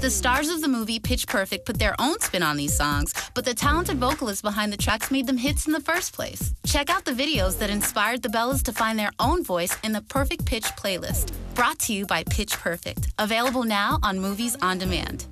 The stars of the movie Pitch Perfect put their own spin on these songs, but the talented vocalists behind the tracks made them hits in the first place. Check out the videos that inspired the Bellas to find their own voice in the Perfect Pitch playlist, brought to you by Pitch Perfect, available now on Movies on Demand.